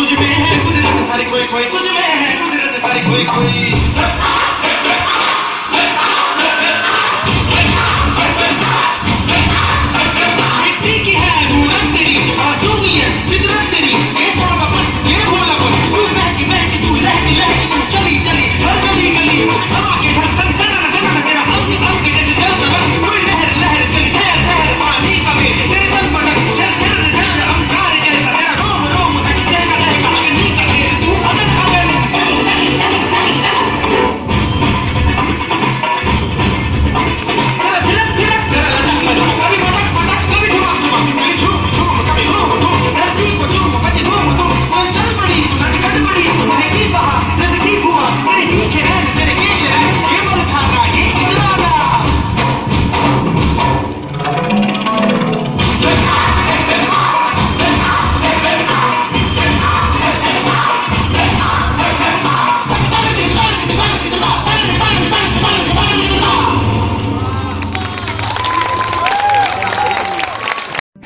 तुझ में है कुदरत सारी कोई कोई तुझ में है कुदरत सारी कोई कोई